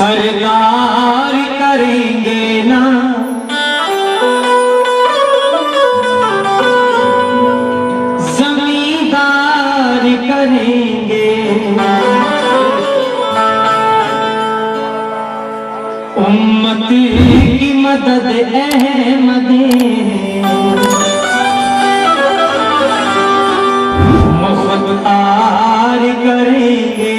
सरकार करेंगे ना। जमींदार करेंगे उम्मत की मदद अहमद मुख्तार करेंगे।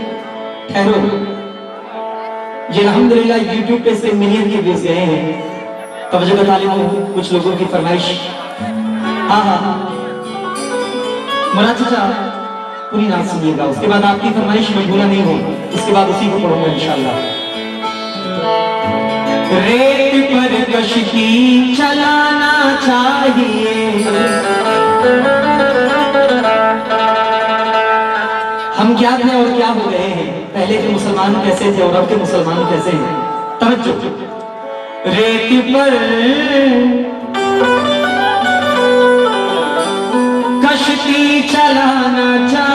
ठहरो ये अल्हम्दुलिल्लाह यूट्यूब पे से मिलियन के व्यूज़ गए हैं। तवज्जो बता ली कुछ लोगों की फरमाइश। हाँ हाँ। मुराद चाचा पूरी नात सुनिएगा। उसके बाद आपकी फरमाइश मैं भूला नहीं हूँ। उसके बाद उसी को पढ़ूँगा, इंशाल्लाह। रेत पर कश्ती चलाना चाहिए। हम क्या थे और क्या हो गए हैं? पहले के मुसलमान कैसे थे और अब के मुसलमान कैसे हैं? तवज्जो। रेत पर कश्ती चलाना चाहिए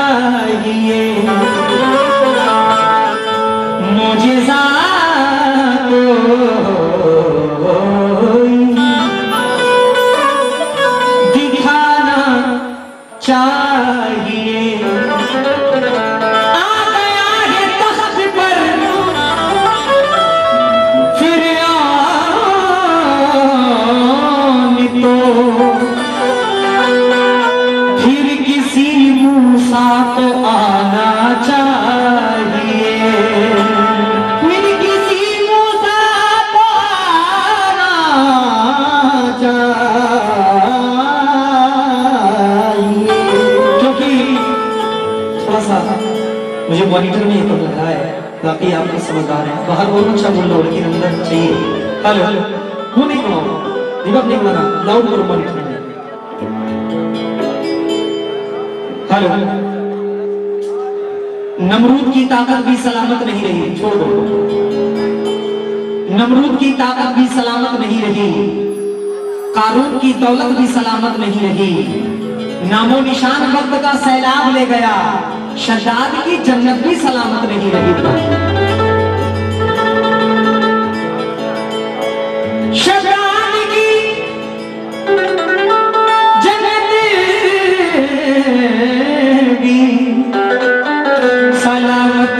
मुझे मॉनिटर में ये तो लग रहा है। बाकी आप लोग समझदार हैं। बाहर बहुत अच्छा बोल रहे लेकिन अंदर चाहिए। हेलो। वो नहीं बनाओ दीपक नहीं बनाना लाउड करो मॉनिटर में। हेलो। नमरूद की ताकत भी सलामत नहीं रही। छोड़ दो। नमरूद की ताकत भी सलामत नहीं रही। कारून की दौलत भी सलामत नहीं रही। नामो निशान वक्त का सैलाब ले गया। शहजाद की जन्नत भी सलामत नहीं की सलामत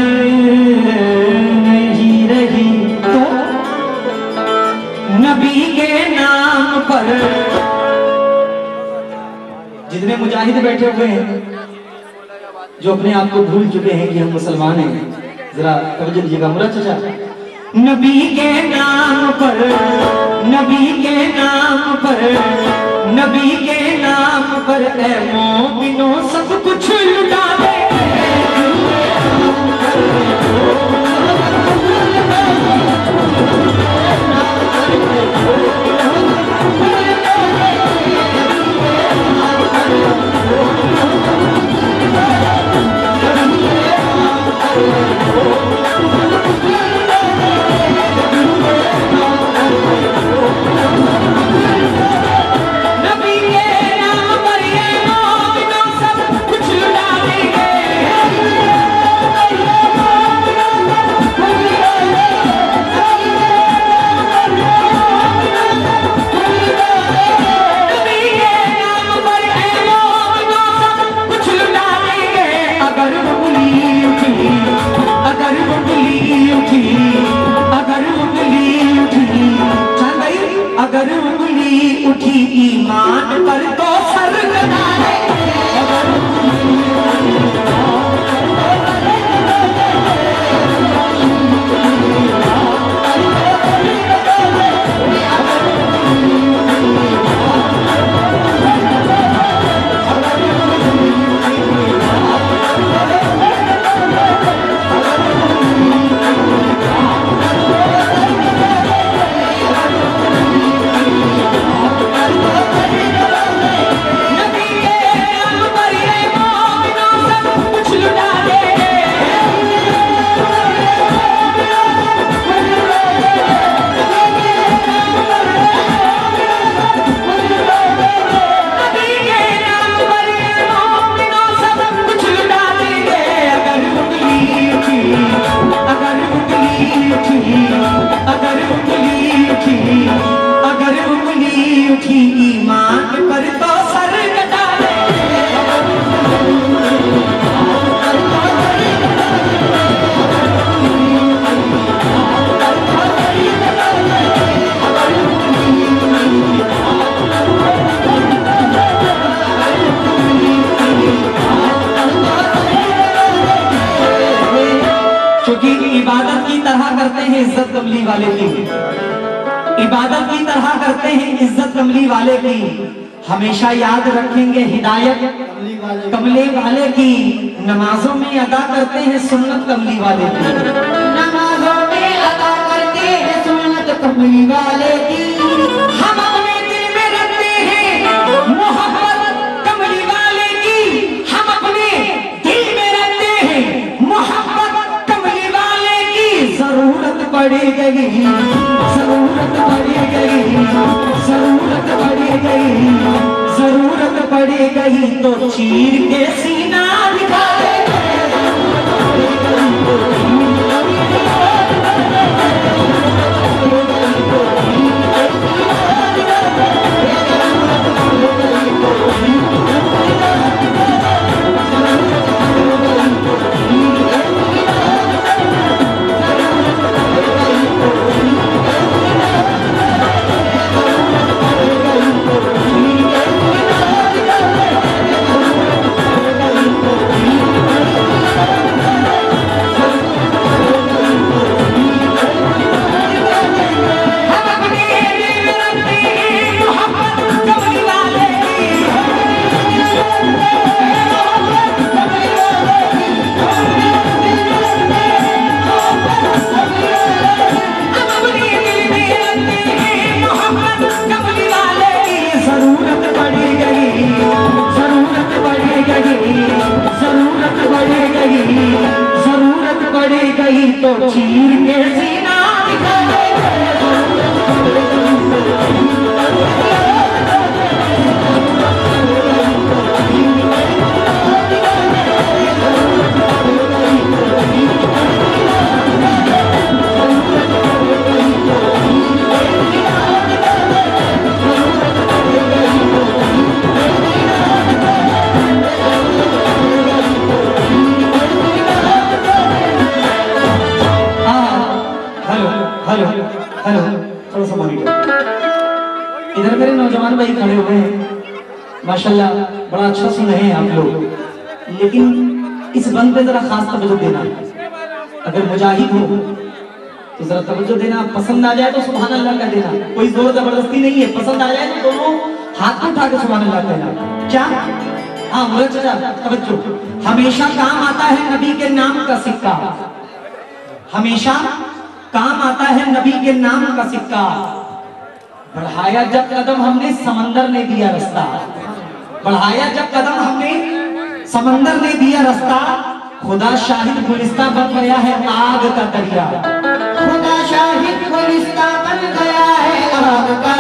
नहीं रही तो नबी के नाम पर जितने मुजाहिद बैठे हुए हैं जो अपने आप को भूल चुके हैं कि हम मुसलमान हैं। जरा तवज्जो दीजिएगा मुरा चाचा। नबी के नाम पर नबी के नाम पर नबी के नाम पर ए मोमिनो सब कुछ लुटा दे। नबी हमेशा याद रखेंगे हिदायत। कमले वाले की नमाजों में अदा करते हैं सुन्नत कमली वाले की। नमाजों में अदा करते हैं सुन्नत कमली वाले की। हम अपने दिल में रखते हैं मोहब्बत कमली वाले की। हम अपने दिल में रखते हैं मोहब्बत कमली वाले की। ज़रूरत पड़ी गई, ज़रूरत पड़ी गई, ज़रूरत पड़ी गई। गई तो चीर के सीना। गई तो माशाल्लाह, बड़ा अच्छा सुन रहे हैं आप लोग। लेकिन इस बंद पे जरा खास तवज्जो देना। अगर मुजाहिद हो तो जरा तवज्जो देना। पसंद आ जाए तो सुभान अल्लाह का देना। कोई ज़ोर ज़बरदस्ती नहीं है। पसंद आ जाए तो दोनों हाथ में उठा के सुभान अल्लाह कहना क्या? हाँ मुरत तवज्जो। हमेशा काम आता है नबी के नाम का सिक्का। हमेशा काम आता है नबी के नाम का सिक्का। बढ़ाया जब कदम हमने समंदर ने दिया रास्ता। बढ़ाया जब कदम हमने, समंदर ने दिया रास्ता, खुदा शाहिद गुलिस्ता बन गया है आग का दरिया। खुदा शाहिद गुलिस्ता बन गया है आग का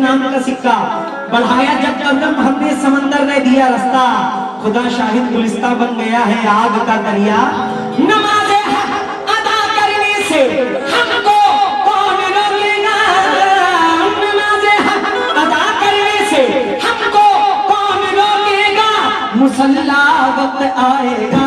नाम का सिक्का बढ़ाया जब कदम हमने समंदर ने दिया रास्ता। खुदा शाहिद गुलिस्ता बन गया है आग का दरिया। नमाज़ अदा करने से हमको कौन रोकेगा नमाज़ अदा करने से हमको कौन रोकेगा मुसल्ला वक्त आएगा।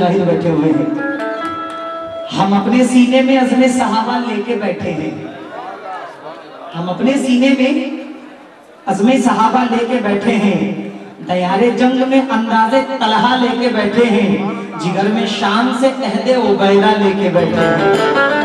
मुजाहिद बैठे हुए हैं। हम अपने सीने में अजमे सहाबा लेके बैठे हैं। हम अपने सीने में अजमे सहाबा लेके बैठे हैं। दयारे जंग में अंदाजे तलहा लेके बैठे हैं। जिगर में शान से अहदे उबैदा लेके बैठे हैं।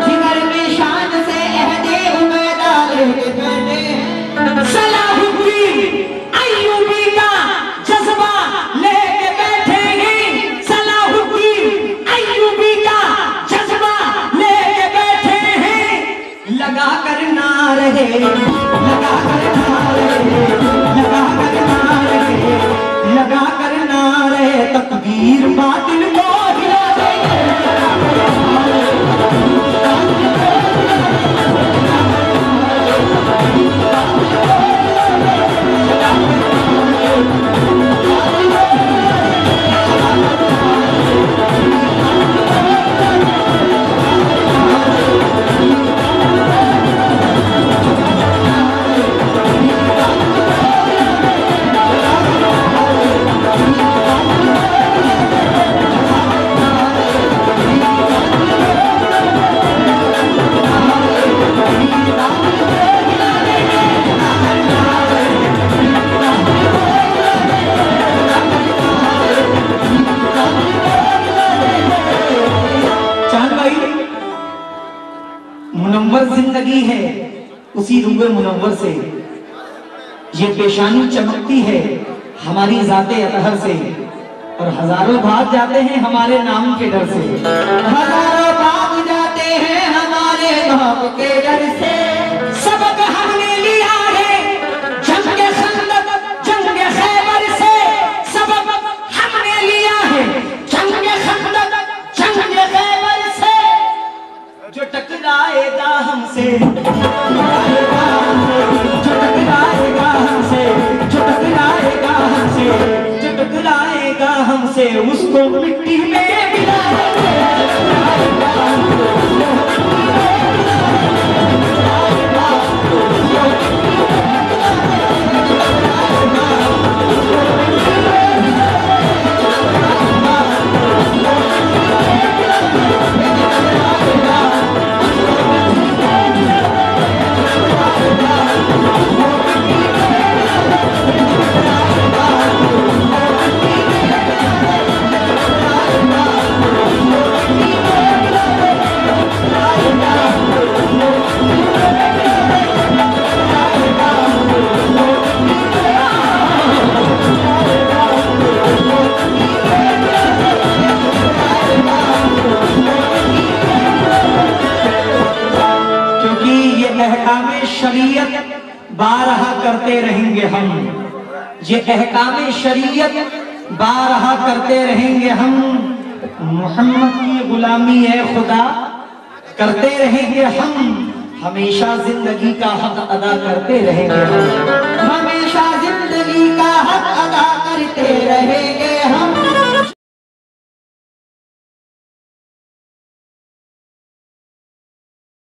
रहे ये पेशानी चमकती है हमारी जाते अतहर से। और हज़ारों भाग जाते हैं हमारे नाम के डर से। हज़ारों भाग जाते हैं हमारे बाप के डर से। सबक हमने लिया है जंग के जंग के खैबर से। सबक हमने लिया है जंग के जंग के खैबर से। जो टकराएगा हमसे जो ये अहकाम शरीयत बारहा करते रहेंगे हम। ये अहकाम शरीयत बारहा करते रहेंगे हम। मोहम्मद की गुलामी है खुदा, करते रहेंगे हम। हमेशा ज़िंदगी का हक अदा करते रहेंगे हम। हमेशा ज़िंदगी का हक अदा करते रहेंगे